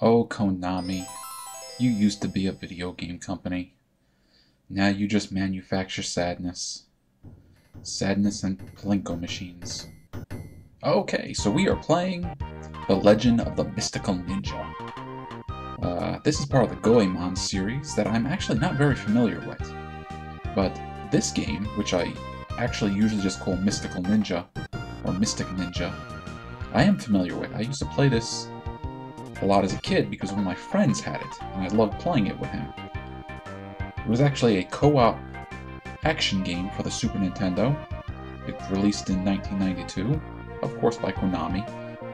Oh, Konami. You used to be a video game company. Now you just manufacture sadness. Sadness and Plinko machines. Okay, so we are playing The Legend of the Mystical Ninja. Uh, this is part of the Goemon series that I'm actually not very familiar with. But this game, which I actually usually just call Mystical Ninja, or Mystic Ninja, I am familiar with. I used to play this a lot as a kid because one of my friends had it, and I loved playing it with him. It was actually a co-op action game for the Super Nintendo. It released in 1992, of course by Konami.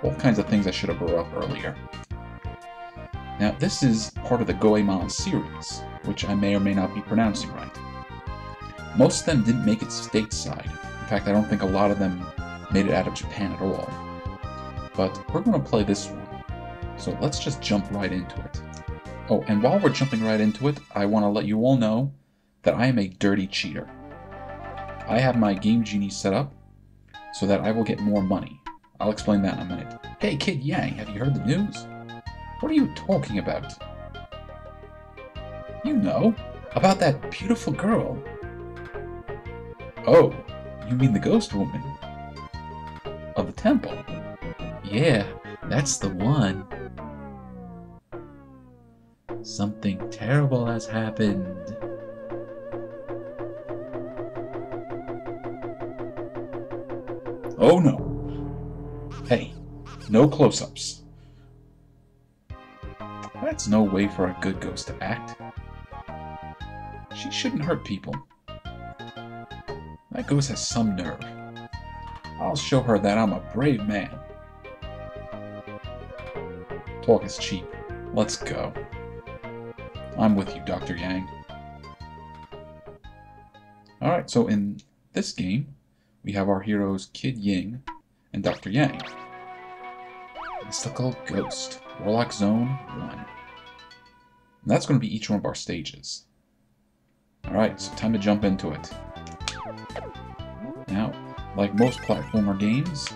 All kinds of things I should have brought up earlier. Now, this is part of the Goemon series, which I may or may not be pronouncing right. Most of them didn't make it stateside. In fact, I don't think a lot of them made it out of Japan at all. But we're going to play this one. So let's just jump right into it. Oh, and while we're jumping right into it, I want to let you all know that I am a dirty cheater. I have my Game Genie set up so that I will get more money. I'll explain that in a minute. Hey, Kid Yang, have you heard the news? What are you talking about? You know, about that beautiful girl. Oh, you mean the ghost woman? Of the temple? Yeah, that's the one. Something terrible has happened. Oh no. Hey, no close-ups. That's no way for a good ghost to act. She shouldn't hurt people. That ghost has some nerve. I'll show her that I'm a brave man. Talk is cheap. Let's go. I'm with you, Dr. Yang. Alright, so in this game, we have our heroes Kid Ying and Dr. Yang. Mystical Ghost, Warlock Zone 1. And that's going to be each one of our stages. Alright, so time to jump into it. Now, like most platformer games,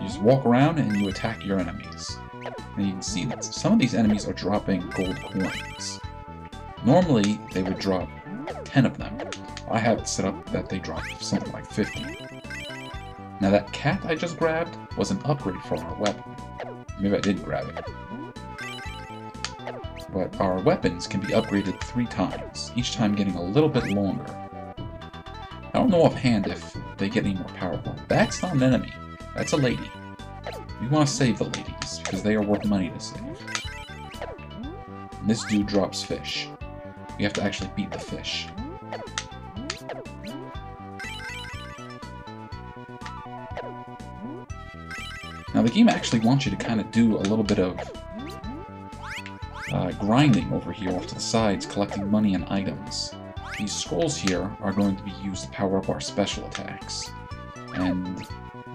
you just walk around and you attack your enemies. And you can see that some of these enemies are dropping gold coins. Normally, they would drop 10 of them. I have it set up that they drop something like 50. Now that cat I just grabbed was an upgrade for our weapon. Maybe I didn't grab it. But our weapons can be upgraded three times, each time getting a little bit longer. I don't know offhand if they get any more powerful. That's not an enemy. That's a lady. We want to save the because they are worth money to save. And this dude drops fish. We have to actually beat the fish. Now the game actually wants you to kind of do a little bit of uh, grinding over here off to the sides, collecting money and items. These scrolls here are going to be used to power up our special attacks. And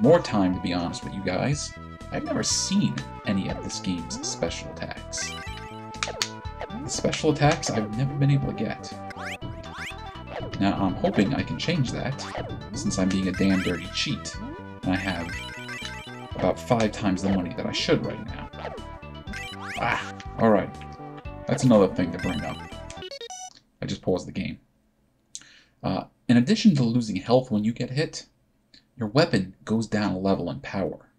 more time, to be honest with you guys, I've never seen any of this game's special attacks. The special attacks I've never been able to get. Now, I'm hoping I can change that, since I'm being a damn dirty cheat, and I have about five times the money that I should right now. Ah, alright. That's another thing to bring up. I just paused the game. Uh, in addition to losing health when you get hit, your weapon goes down a level in power.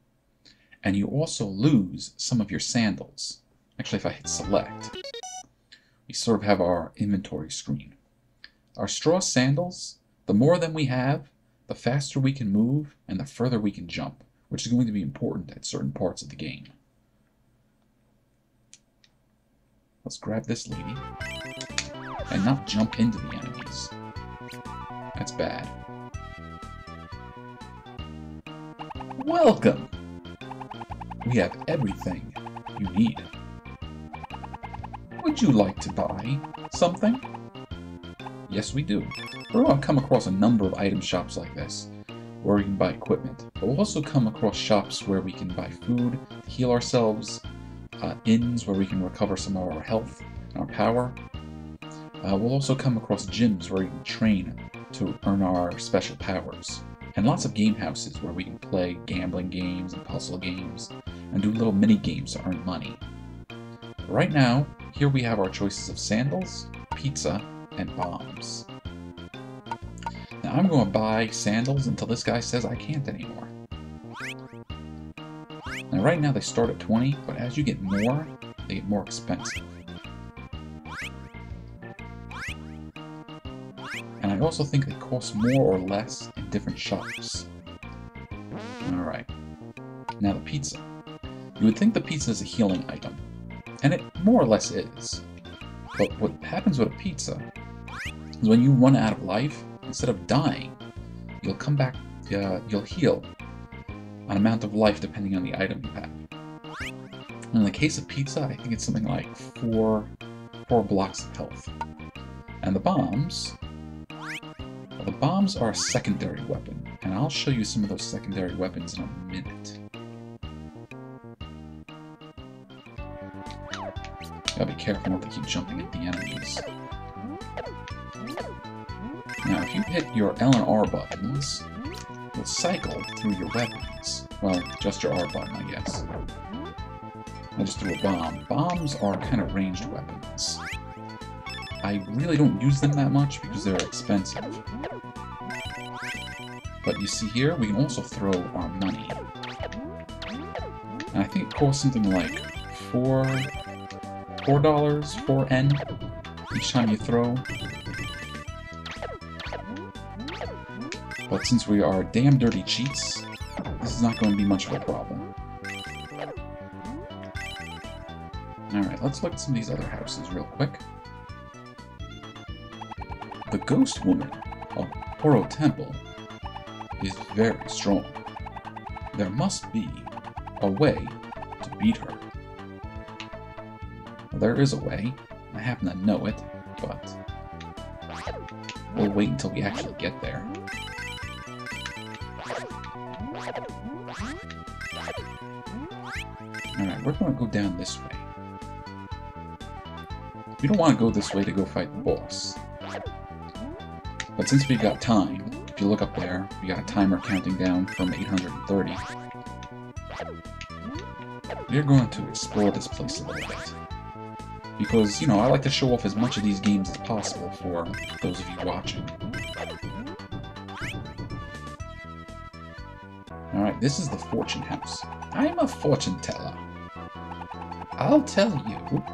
And you also lose some of your sandals. Actually, if I hit select, we sort of have our inventory screen. Our straw sandals, the more of them we have, the faster we can move and the further we can jump, which is going to be important at certain parts of the game. Let's grab this lady and not jump into the enemies. That's bad. Welcome! We have everything you need. Would you like to buy something? Yes, we do. We're going to come across a number of item shops like this, where we can buy equipment. But we'll also come across shops where we can buy food, heal ourselves, uh, inns where we can recover some of our health and our power. Uh, we'll also come across gyms where we can train to earn our special powers. And lots of game houses where we can play gambling games and puzzle games and do little mini games to earn money. Right now, here we have our choices of sandals, pizza, and bombs. Now I'm going to buy sandals until this guy says I can't anymore. Now right now they start at 20, but as you get more, they get more expensive. And I also think they cost more or less in different shops. Alright. Now the pizza. You would think the pizza is a healing item, and it more or less is. But what happens with a pizza is when you run out of life, instead of dying, you'll come back, uh, you'll heal an amount of life depending on the item you have. In the case of pizza, I think it's something like four, four blocks of health. And the bombs, well, the bombs are a secondary weapon, and I'll show you some of those secondary weapons in a minute. Gotta be careful not to keep jumping at the enemies. Now, if you hit your L and R buttons, you'll cycle through your weapons. Well, just your R button, I guess. I just threw a bomb. Bombs are kind of ranged weapons. I really don't use them that much because they're expensive. But you see here, we can also throw our money. And I think it costs something like four four dollars, four N each time you throw. But since we are damn dirty cheats, this is not going to be much of a problem. Alright, let's look at some of these other houses real quick. The Ghost Woman of Horo Temple is very strong. There must be a way to beat her. Well, there is a way. I happen to know it, but we'll wait until we actually get there. Alright, we're going to go down this way. We don't want to go this way to go fight the boss. But since we've got time, if you look up there, we got a timer counting down from 830. We're going to explore this place a little bit because, you know, I like to show off as much of these games as possible for those of you watching. Alright, this is the fortune house. I'm a fortune teller. I'll tell you,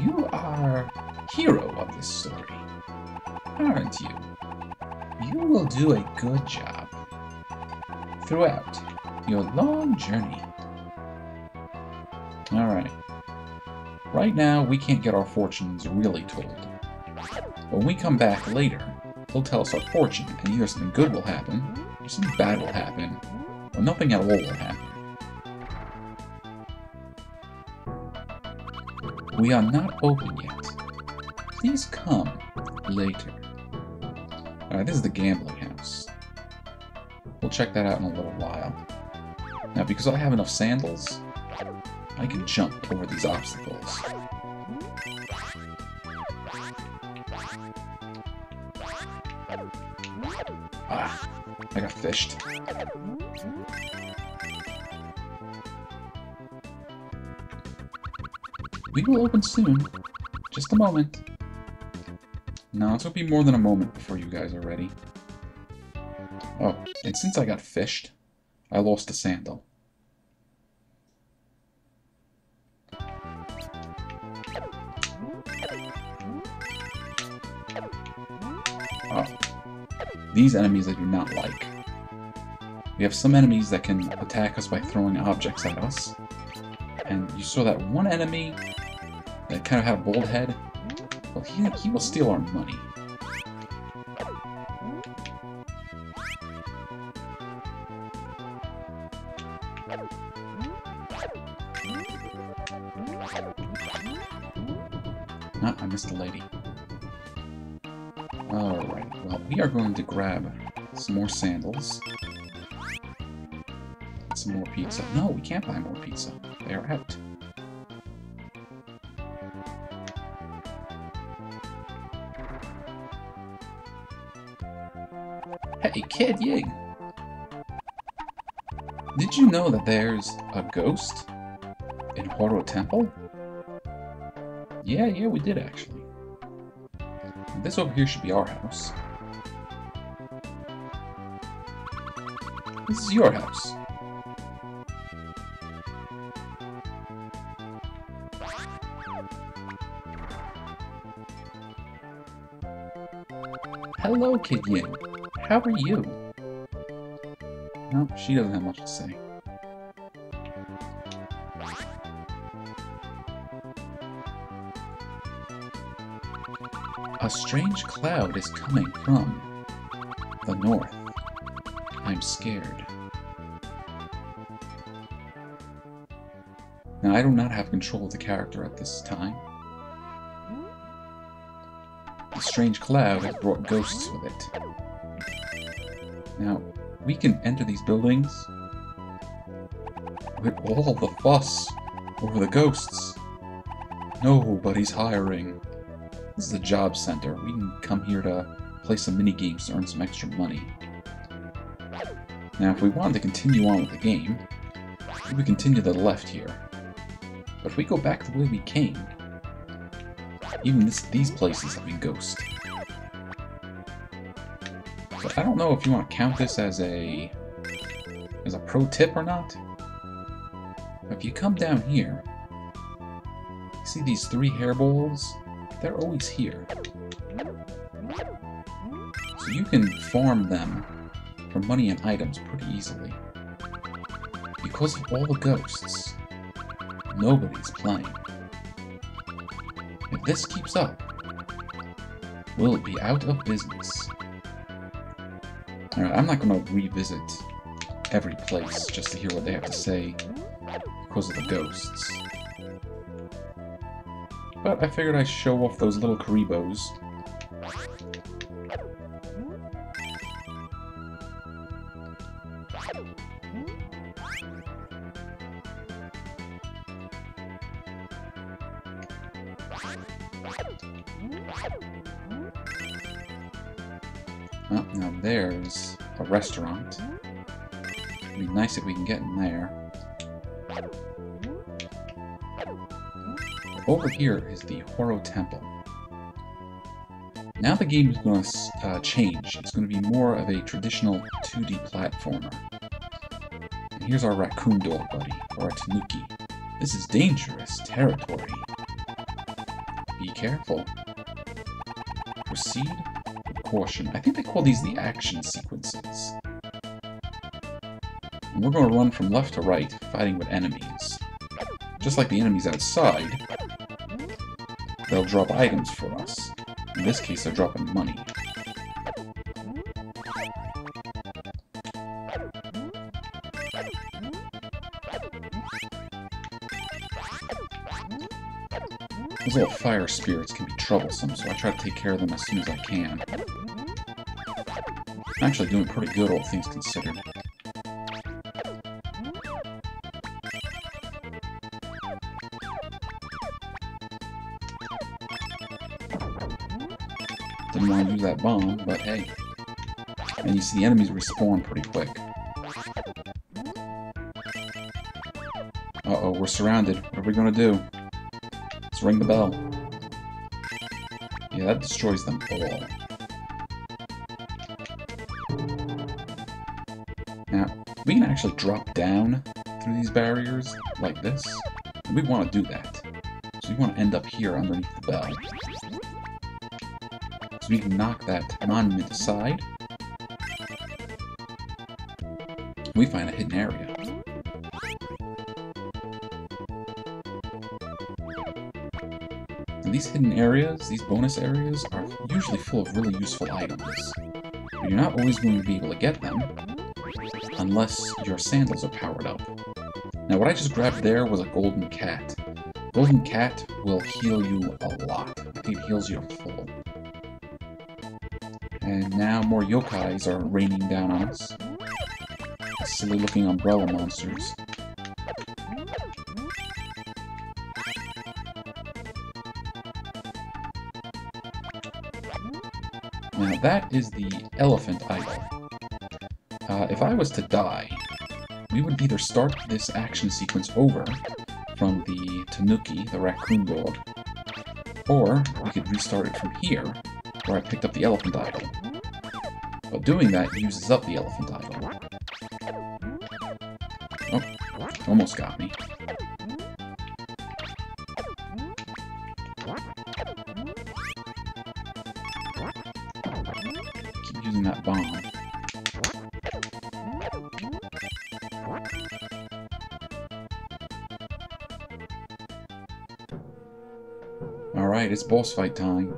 you are hero of this story, aren't you? You will do a good job throughout your long journey. Alright. Right now, we can't get our fortunes really told. When we come back later, he'll tell us our fortune, and either something good will happen, or something bad will happen, or nothing at all will happen. We are not open yet. Please come later. Alright, this is the gambling house. We'll check that out in a little while. Now, because I have enough sandals, I can jump over these obstacles. Ah, I got fished. We will open soon. Just a moment. No, it's gonna be more than a moment before you guys are ready. Oh, and since I got fished, I lost a sandal. These enemies I do not like. We have some enemies that can attack us by throwing objects at us. And you saw that one enemy that kind of had a bold head? Well, he, he will steal our money. Are going to grab some more sandals. Some more pizza. No, we can't buy more pizza. They are out. Hey, Kid Ying! Did you know that there's a ghost In Horo Temple? Yeah, yeah, we did actually. This over here should be our house. This is your house. Hello, Kid Ying. How are you? No, she doesn't have much to say. A strange cloud is coming from the north. I'm scared. Now, I do not have control of the character at this time. The strange cloud has brought ghosts with it. Now, we can enter these buildings with all the fuss over the ghosts. Nobody's hiring. This is a job center. We can come here to play some mini games to earn some extra money. Now, if we wanted to continue on with the game, we would continue to the left here. But if we go back the way we came, even this, these places have been ghost. But I don't know if you want to count this as a as a pro tip or not. If you come down here, you see these three hair hairballs? They're always here. So you can farm them for money and items pretty easily. Because of all the ghosts, nobody's playing. If this keeps up, will it be out of business? Alright, I'm not going to revisit every place just to hear what they have to say because of the ghosts. But I figured I'd show off those little Karibos. Restaurant. It'd be nice if we can get in there. Over here is the Horo Temple. Now the game is going to uh, change. It's going to be more of a traditional 2D platformer. And here's our raccoon dog buddy, or a tanuki. This is dangerous territory. Be careful. Proceed caution. I think they call these the action sequences. And we're going to run from left to right, fighting with enemies. Just like the enemies outside, they'll drop items for us. In this case, they're dropping money. Those little fire spirits can be troublesome, so I try to take care of them as soon as I can. I'm actually doing pretty good, all things considered. Didn't want to use that bomb, but hey. And you see the enemies respawn pretty quick. Uh-oh, we're surrounded. What are we gonna do? Let's ring the bell. Yeah, that destroys them all. We can actually drop down through these barriers like this. And We want to do that. So we want to end up here underneath the bell. So we can knock that monument aside. We find a hidden area. These hidden areas, these bonus areas, are usually full of really useful items. But you're not always going to be able to get them unless your sandals are powered up. Now what I just grabbed there was a golden cat. Golden cat will heal you a lot. It heals you full. And now more yokais are raining down on us. Silly looking umbrella monsters. Now that is the elephant idol. Uh, if I was to die, we would either start this action sequence over, from the Tanuki, the raccoon dog. Or we could restart it from here, where I picked up the elephant idol. But doing that uses up the elephant idol. Oh, almost got me. It's boss fight time.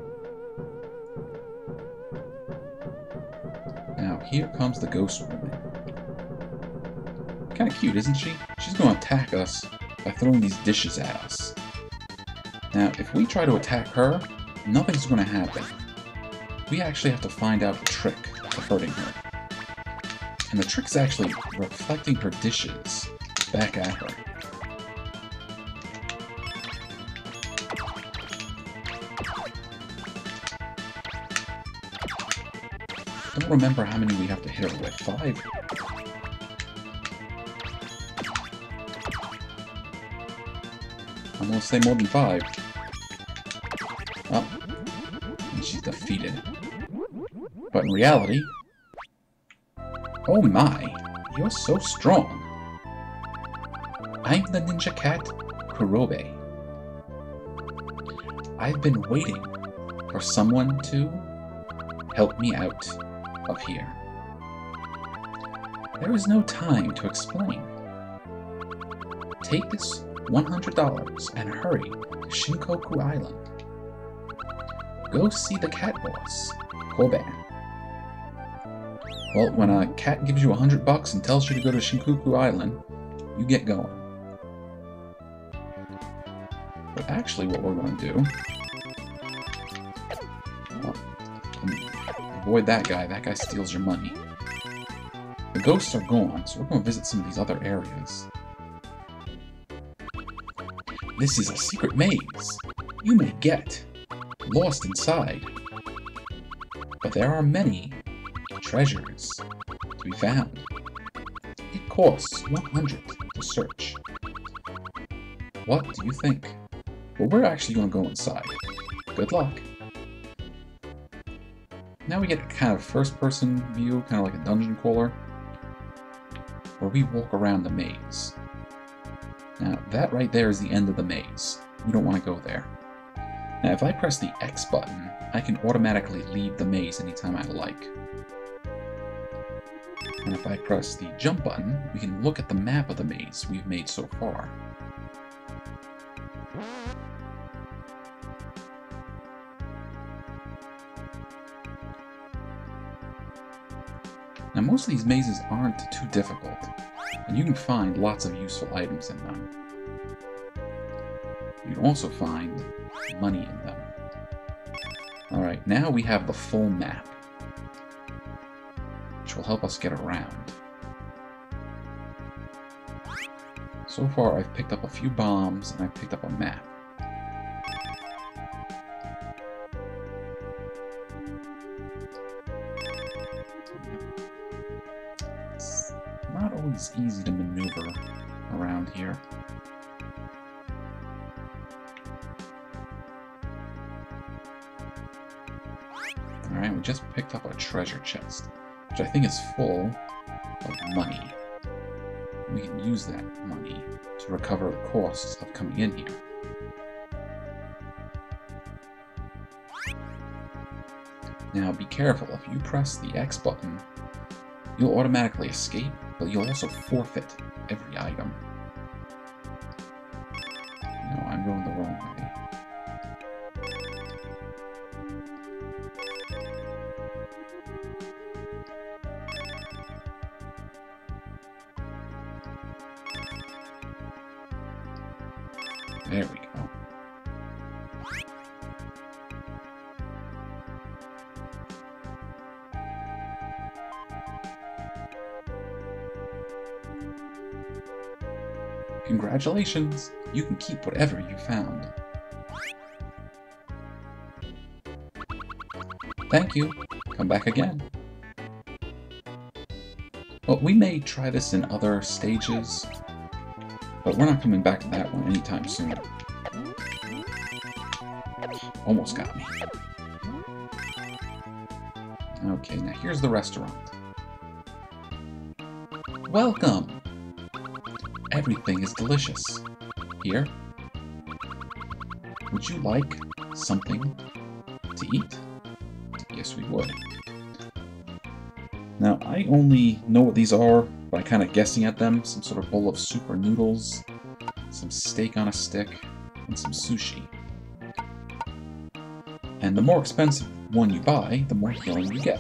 Now, here comes the ghost woman. Kinda cute, isn't she? She's gonna attack us by throwing these dishes at us. Now, if we try to attack her, nothing's gonna happen. We actually have to find out the trick to hurting her. And the trick's actually reflecting her dishes back at her. Remember how many we have to hit her with. Five? I'm gonna say more than five. Oh. And she's defeated. But in reality... Oh my! You're so strong! I'm the ninja cat, Kurobe. I've been waiting for someone to help me out up here. There is no time to explain. Take this $100 and hurry to Shinkoku Island. Go see the cat boss, Kobe. Well, when a cat gives you a hundred bucks and tells you to go to Shinkoku Island, you get going. But actually what we're going to do Avoid that guy. That guy steals your money. The ghosts are gone, so we're going to visit some of these other areas. This is a secret maze. You may get lost inside. But there are many treasures to be found. It costs 100 to search. What do you think? Well, we're actually going to go inside. Good luck. Now we get a kind of first-person view, kind of like a dungeon crawler, where we walk around the maze. Now, that right there is the end of the maze. We don't want to go there. Now, if I press the X button, I can automatically leave the maze anytime I like. And if I press the jump button, we can look at the map of the maze we've made so far. Most of these mazes aren't too difficult, and you can find lots of useful items in them. You can also find money in them. Alright, now we have the full map, which will help us get around. So far I've picked up a few bombs and I've picked up a map. It's easy to maneuver around here. Alright, we just picked up a treasure chest, which I think is full of money. We can use that money to recover the costs of coming in here. Now be careful, if you press the X button, you'll automatically escape but you'll also forfeit every item. No, I'm going the wrong way. There we go. Congratulations! You can keep whatever you found. Thank you. Come back again. Well, we may try this in other stages, But we're not coming back to that one anytime soon. Almost got me. Okay, now here's the restaurant. Welcome! Everything is delicious. Here. Would you like something to eat? Yes, we would. Now, I only know what these are by kind of guessing at them. Some sort of bowl of super noodles, some steak on a stick, and some sushi. And the more expensive one you buy, the more healing you get.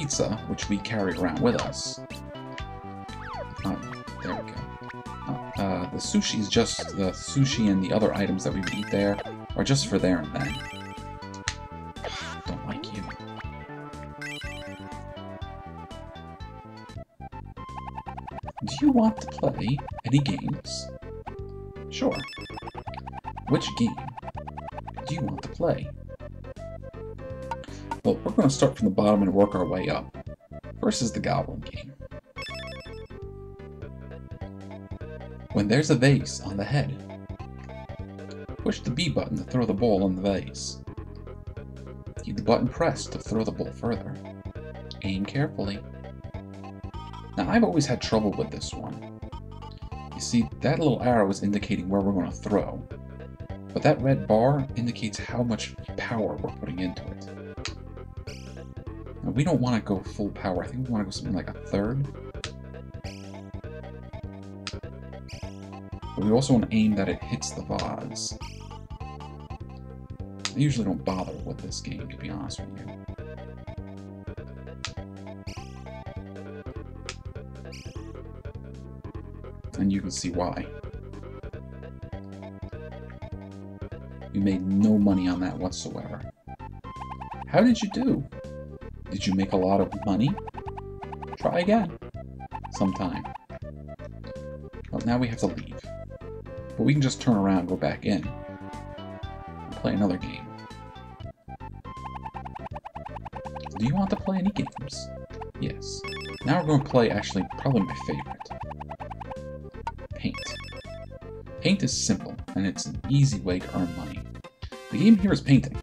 Pizza, which we carry around with us. Uh, there we go. Uh, uh, the sushi is just the sushi and the other items that we eat there are just for there and then. Don't like you. Do you want to play any games? Sure. Which game do you want to play? Well, we're going to start from the bottom and work our way up. First is the Goblin game. When there's a vase on the head, push the B button to throw the ball in the vase. Keep the button pressed to throw the ball further. Aim carefully. Now, I've always had trouble with this one. You see, that little arrow is indicating where we're going to throw, but that red bar indicates how much power we're putting into it. Now, we don't want to go full power. I think we want to go something like a third. But we also want to aim that it hits the VODs. I usually don't bother with this game, to be honest with you. And you can see why. We made no money on that whatsoever. How did you do? Did you make a lot of money? Try again. Sometime. Well, now we have to leave. But we can just turn around go back in. And play another game. Do you want to play any games? Yes. Now we're going to play, actually, probably my favorite. Paint. Paint is simple, and it's an easy way to earn money. The game here is painting.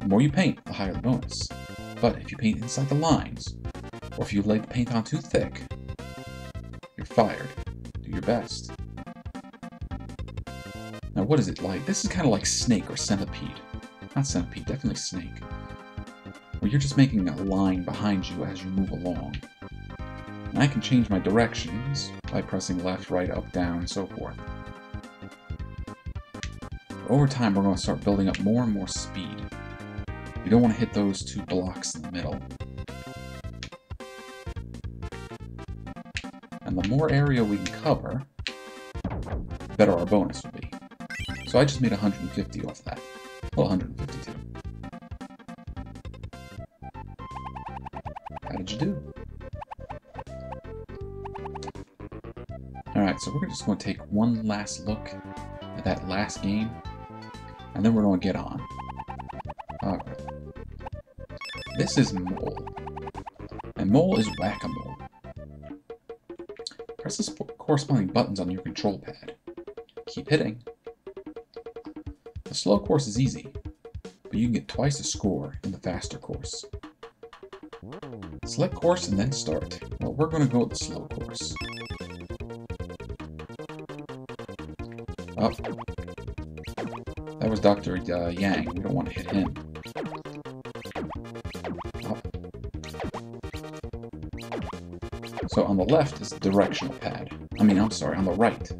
The more you paint, the higher the bonus. But if you paint inside the lines, or if you lay the paint on too thick, you're fired. Do your best. Now what is it like? This is kind of like Snake or Centipede. Not Centipede, definitely Snake. Where you're just making a line behind you as you move along. And I can change my directions by pressing left, right, up, down, and so forth. Over time, we're going to start building up more and more speed. We don't want to hit those two blocks in the middle. And the more area we can cover, the better our bonus will be. So I just made 150 off that. Well, 152. How did you do? Alright, so we're just going to take one last look at that last game, and then we're going to get on. This is Mole. And Mole is Whack-A-Mole. Press the corresponding buttons on your control pad. Keep hitting. The slow course is easy, but you can get twice the score in the faster course. Select course and then start. Well, we're going to go with the slow course. Up. That was Dr. Uh, Yang. We don't want to hit him. So on the left is the directional pad. I mean, I'm sorry, on the right.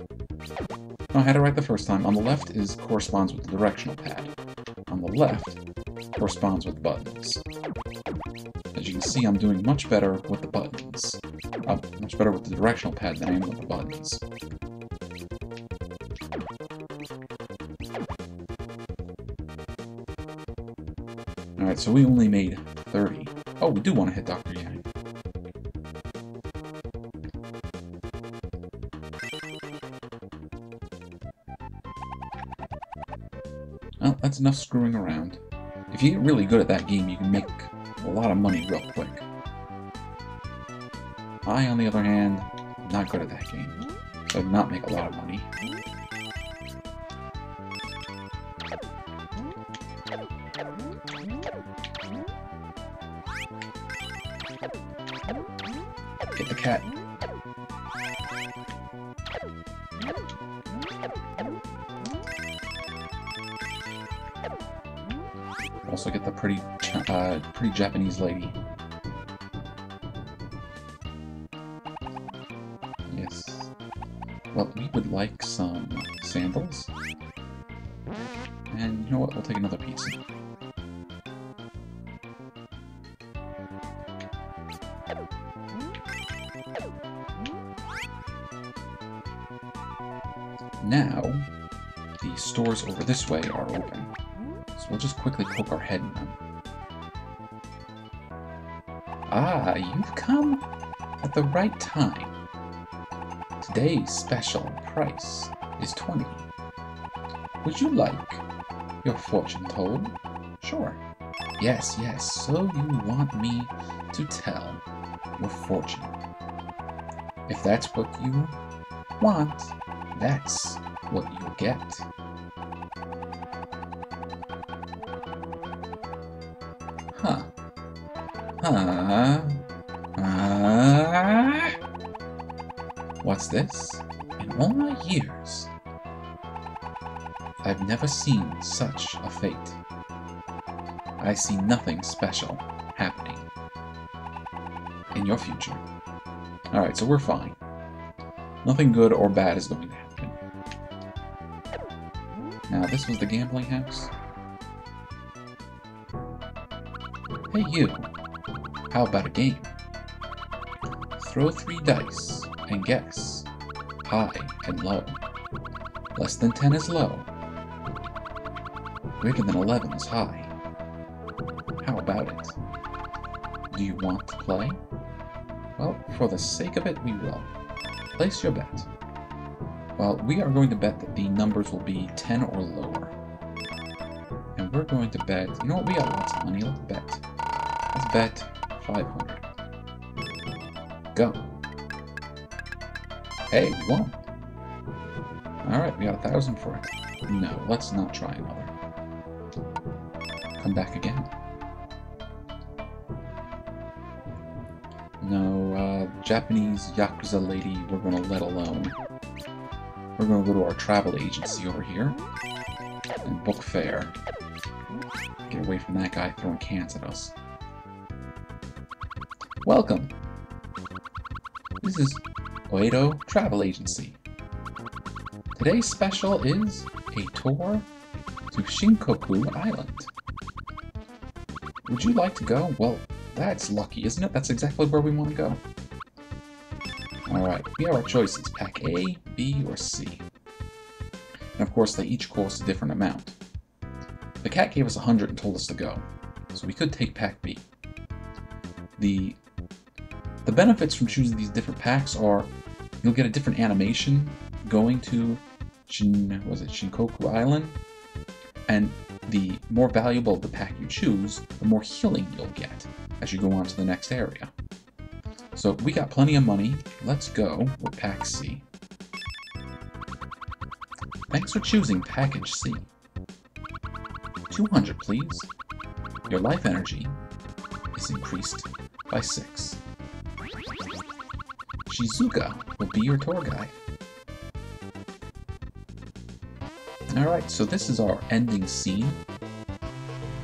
No, I had it right the first time. On the left is corresponds with the directional pad. On the left corresponds with buttons. As you can see, I'm doing much better with the buttons. Uh, much better with the directional pad than I am with the buttons. Alright, so we only made 30. Oh, we do want to hit Dr. enough screwing around. If you get really good at that game, you can make a lot of money real quick. I, on the other hand, am not good at that game. So I did not make a lot of money. Get the cat. Pretty, uh, pretty Japanese lady. Yes. Well, we would like some sandals. And you know what? We'll take another piece. Now, the stores over this way are open. So we'll just quickly poke our head in them. Ah, you've come at the right time. Today's special price is 20. Would you like your fortune told? Sure. Yes, yes, so you want me to tell your fortune. If that's what you want, that's what you'll get. This? In all my years, I've never seen such a fate. I see nothing special happening in your future. Alright, so we're fine. Nothing good or bad is going to happen. Now, this was the gambling house. Hey you, how about a game? Throw three dice and guess. High and low. Less than 10 is low. Greater than 11 is high. How about it? Do you want to play? Well, for the sake of it, we will. Place your bet. Well, we are going to bet that the numbers will be 10 or lower. And we're going to bet... You know what? We got lots of money. Let's bet. Let's bet 500. Go. Hey, won. Alright, we got a thousand for it. No, let's not try another. Come back again. No, uh, Japanese Yakuza lady we're gonna let alone. We're gonna go to our travel agency over here and book fare. Get away from that guy throwing cans at us. Welcome! This is Oedo Travel Agency. Today's special is a tour to Shinkoku Island. Would you like to go? Well, that's lucky, isn't it? That's exactly where we want to go. Alright, we have our choices. Pack A, B, or C. And of course, they each cost a different amount. The cat gave us 100 and told us to go, so we could take Pack B. The the benefits from choosing these different packs are you'll get a different animation going to Shin, was it Shinkoku Island, and the more valuable the pack you choose, the more healing you'll get as you go on to the next area. So we got plenty of money. Let's go with Pack C. Thanks for choosing Package C. 200, please. Your life energy is increased by 6. Shizuka will be your tour guide. Alright, so this is our ending scene.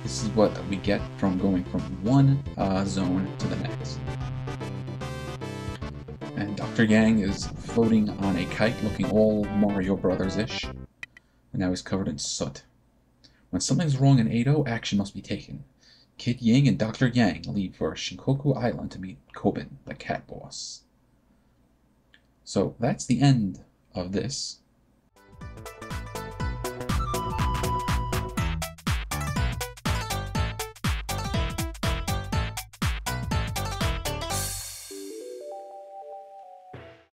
This is what we get from going from one uh, zone to the next. And Dr. Yang is floating on a kite looking all Mario Brothers-ish. And now he's covered in soot. When something's wrong in Edo, action must be taken. Kid Ying and Dr. Yang leave for Shinkoku Island to meet Kobin, the cat boss. So that's the end of this.